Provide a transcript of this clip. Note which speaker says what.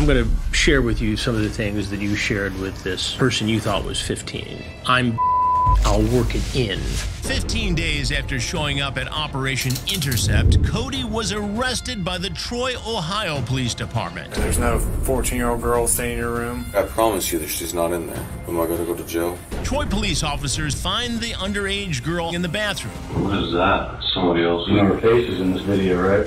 Speaker 1: I'm going to share with you some of the things that you shared with this person you thought was 15. I'm I'll work it in.
Speaker 2: 15 days after showing up at Operation Intercept, Cody was arrested by the Troy, Ohio Police Department.
Speaker 3: There's no 14 year old girl staying in your room.
Speaker 4: I promise you that she's not in there. Am I going to go to jail?
Speaker 2: Troy police officers find the underage girl in the bathroom.
Speaker 5: What is that? Somebody else?
Speaker 6: You know her face is in this video, right?